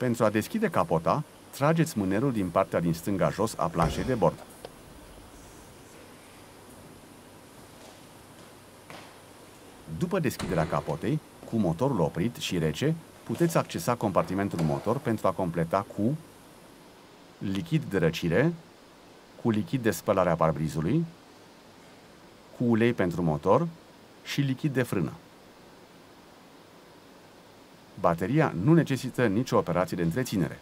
Pentru a deschide capota, trageți mânerul din partea din stânga jos a planșei de bord. După deschiderea capotei, cu motorul oprit și rece, puteți accesa compartimentul motor pentru a completa cu lichid de răcire, cu lichid de spălare a parbrizului, cu ulei pentru motor și lichid de frână. Bateria nu necesită nicio operație de întreținere.